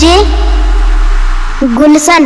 DJ Gulshan.